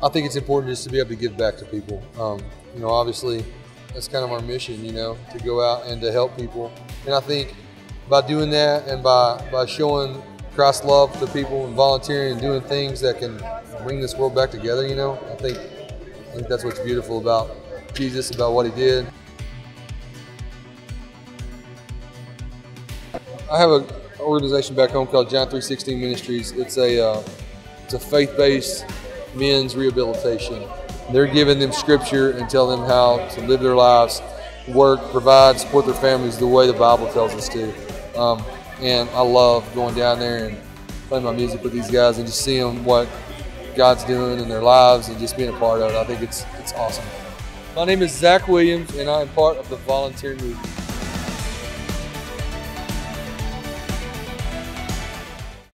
I think it's important just to be able to give back to people. Um, you know, obviously, that's kind of our mission, you know, to go out and to help people. And I think by doing that and by, by showing Christ's love to people and volunteering and doing things that can bring this world back together, you know, I think, I think that's what's beautiful about Jesus, about what he did. I have an organization back home called John 316 Ministries. It's a, uh, it's a faith-based men's rehabilitation. They're giving them scripture and telling them how to live their lives, work, provide, support their families the way the Bible tells us to. Um, and I love going down there and playing my music with these guys and just seeing what God's doing in their lives and just being a part of it. I think it's it's awesome. My name is Zach Williams, and I am part of the volunteer movement.